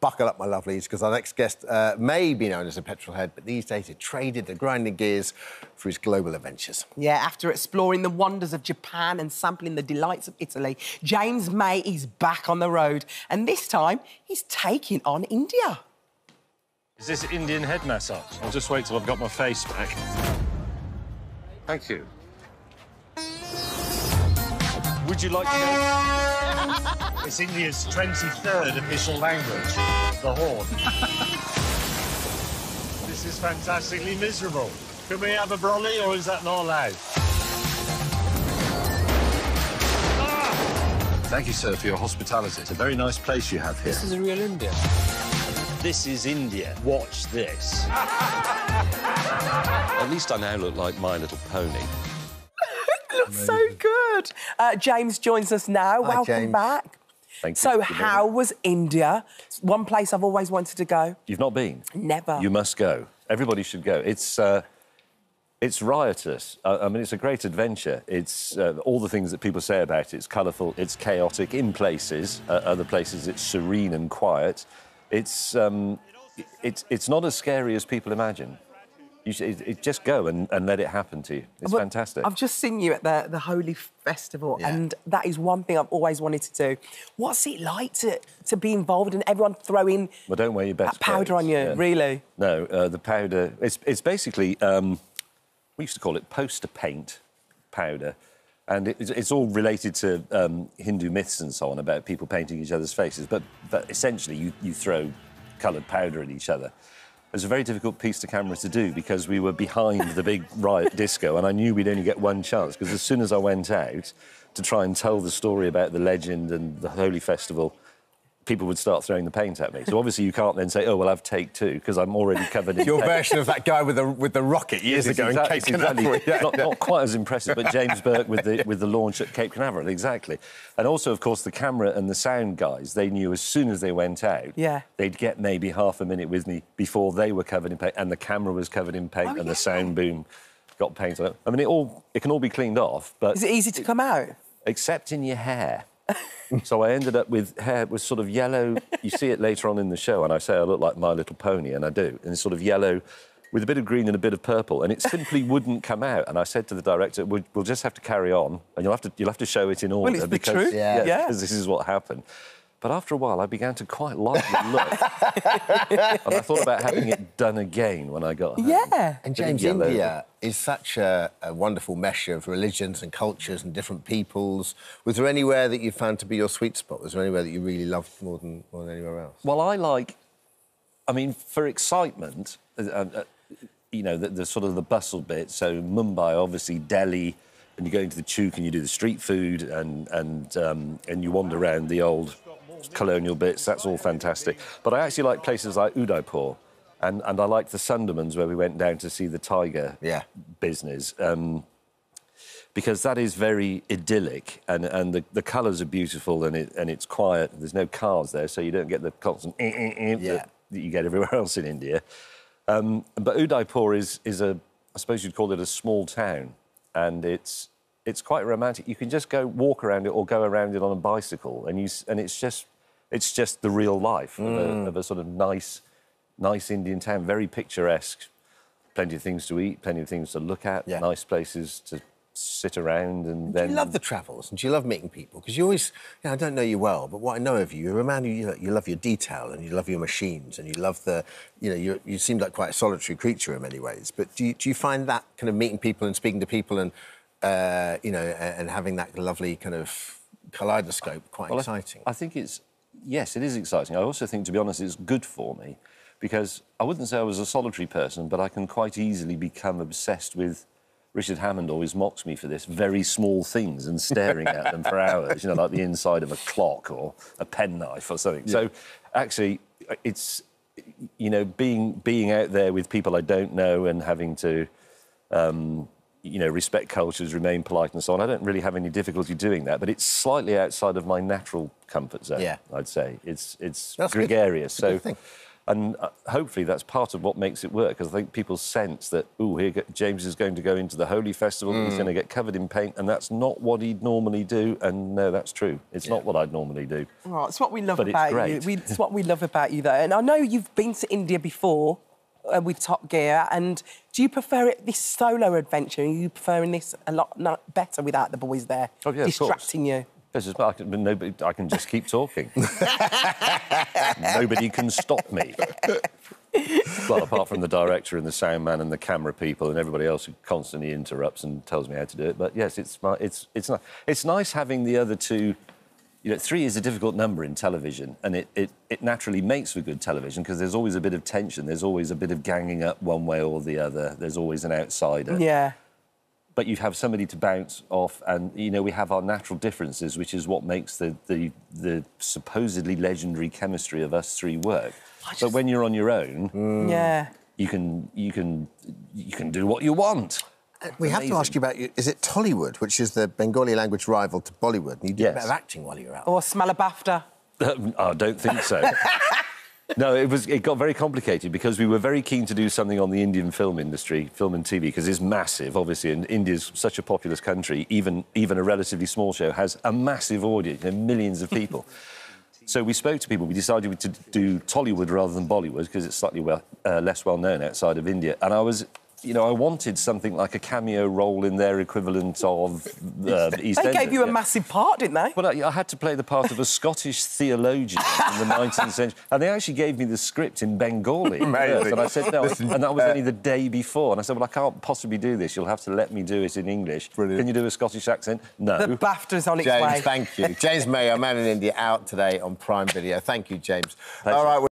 Buckle up, my lovelies, because our next guest uh, may be known as a petrol head, but these days he traded the grinding gears for his global adventures. Yeah, after exploring the wonders of Japan and sampling the delights of Italy, James May is back on the road, and this time he's taking on India. Is this Indian head massage? I'll just wait till I've got my face back. Thank you. Would you like to know? it's India's 23rd official language, the horn. this is fantastically miserable. Can we have a brolly, or is that not allowed? Ah! Thank you, sir, for your hospitality. It's a very nice place you have here. This is a real India. This is India. Watch this. At least I now look like My Little Pony. Looks so good. Uh, James joins us now. Hi, Welcome James. back. Thank you. So, how was India? It's one place I've always wanted to go. You've not been? Never. You must go. Everybody should go. It's uh, it's riotous. Uh, I mean, it's a great adventure. It's uh, all the things that people say about it. It's colourful. It's chaotic in places. Uh, other places, it's serene and quiet. It's um, it's it's not as scary as people imagine. You should, it, it- just go and, and let it happen to you. It's Well, fantastic. I've just seen you at the, the Holi Festival, Yeah. and that is one thing I've always wanted to do. What's it like to, to be involved and everyone throwing Well, don't wear your best that powder clothes, on you? yeah. Really? No, uh, the powder. It's it's basically um, we used to call it poster paint powder, and it, it's- it's all related to um, Hindu myths and so on about people painting each other's faces. But but essentially, you you throw coloured powder at each other. It was a very difficult piece to camera to do because we were behind the big riot disco, and I knew we'd only get one chance because as soon as I went out to try and tell the story about the legend and the Holi Festival, people would start throwing the paint at me. So obviously you can't then say, "Oh, well, I've take two because I'm already covered in paint. Your paint. version of that guy with the with the rocket years It's ago in Cape it's Canaveral. exactly- Yeah, not, not quite as impressive, but James Burke with the with the launch at Cape Canaveral, exactly. And also, of course, the camera and the sound guys. They knew as soon as they went out, Yeah. they'd get maybe half a minute with me before they were covered in paint, and the camera was covered in paint, Oh, and yeah. the sound boom got paint on it. I mean, it all it can all be cleaned off, but Is it easy to come out? except in your hair. So I ended up with hair was sort of yellow. You see it later on in the show, and I say I look like My Little Pony, and I do. And it's sort of yellow with a bit of green and a bit of purple, and it simply wouldn't come out. And I said to the director, "We'll, we'll just have to carry on, and you'll have to you'll have to show it in order Well, it's the because truth. Yeah. Yeah. because this is what happened." But after a while, I began to quite like the look, and I thought about having it done again when I got home. Yeah. And Bit of James, yellow. India is such a, a wonderful mesh of religions and cultures and different peoples. Was there anywhere that you found to be your sweet spot? Was there anywhere that you really loved more than, more than anywhere else? Well, I like. I mean, for excitement, uh, uh, you know, the, the sort of the bustle bit. So Mumbai, obviously Delhi, and you go into the Chowk and you do the street food and and um, and you wander around the old colonial bits. That's all fantastic. But I actually like places like Udaipur, and and I like the Sundarbans where we went down to see the tiger Yeah. business. Um, because that is very idyllic and, and the, the colours are beautiful and, it, and it's quiet. There's no cars there, so you don't get the constant eh, eh, eh Yeah. that, that you get everywhere else in India. Um, but Udaipur is, is a, I suppose you'd call it a small town, and it's, it's quite romantic. You can just go walk around it or go around it on a bicycle, and, you, and it's, just, it's just the real life of, Mm. a, of a sort of nice, nice Indian town, very picturesque. Plenty of things to eat, plenty of things to look at, Yeah. nice places to sit around, and Do then you love the travels and do you love meeting people? Because you always, you know, I don't know you well, but what I know of you, you're a man who you, you love your detail and you love your machines and you love the, you know, you, you seem like quite a solitary creature in many ways. But do you, do you find that kind of meeting people and speaking to people and, uh, you know, and, having that lovely kind of kaleidoscope quite Well, I- exciting? I, think it's yes, it is exciting. I also think, to be honest, it's good for me because I wouldn't say I was a solitary person, but I can quite easily become obsessed with. Richard Hammond always mocks me for this very small things and staring at them for hours, you know, like the inside of a clock or a penknife or something. So, actually, it's you know being being out there with people I don't know and having to um, you know, respect cultures, remain polite, and so on. I don't really have any difficulty doing that, but it's slightly outside of my natural comfort zone. Yeah. I'd say it's it's That's gregarious. Good so. And uh, hopefully that's part of what makes it work, because I think people sense that, oh, here go- James is going to go into the Holi Festival, and he's going to get covered in paint, and that's not what he'd normally do. And no, that's true. It's not what I'd normally do. Oh, it's what we love But it's about you. great. We, it's what we love about you, though. And I know you've been to India before uh, with Top Gear. And do you prefer it this solo adventure? Are you preferring this a lot better without the boys there, Oh, yeah, distracting you? It's just, I can, but nobody, I can just keep talking. nobody can stop me. well, apart from the director and the sound man and the camera people and everybody else who constantly interrupts and tells me how to do it. But yes, it's it's it's nice. It's nice having the other two. You know, three is a difficult number in television, and it, it, it naturally makes for good television because there's always a bit of tension. There's always a bit of ganging up one way or the other. There's always an outsider Yeah. but you have somebody to bounce off and you know we have our natural differences which is what makes the the, the supposedly legendary chemistry of us three work but when you're on your own mm. Yeah. you can you can you can do what you want We have to ask you about, you- is it Tollywood, which is the Bengali language rival to Bollywood? And you did a bit of acting while you were out. Or smell a BAFTA. i don't think so No, it was. It got very complicated because we were very keen to do something on the Indian film industry, film and TV, because it's massive. Obviously, and India's such a populous country. Even even a relatively small show has a massive audience, you know, millions of people. So we spoke to people. We decided to do Tollywood rather than Bollywood because it's slightly well, uh, less well known outside of India. And I was, you know, I wanted something like a cameo role in their equivalent of uh, East They gave you a yeah. massive part, didn't they? Well, I, I had to play the part of a Scottish theologian in the 19th century, and they actually gave me the script in Bengali. Amazing. first, and I said no, and that was only the day before. And I said, well, I can't possibly do this. You'll have to let me do it in English. Brilliant. Can you do a Scottish accent? No. The BAFTA's on its James, way. thank you. James May, our man in India, out today on Prime Video. Thank you, James. Pleasure. All right.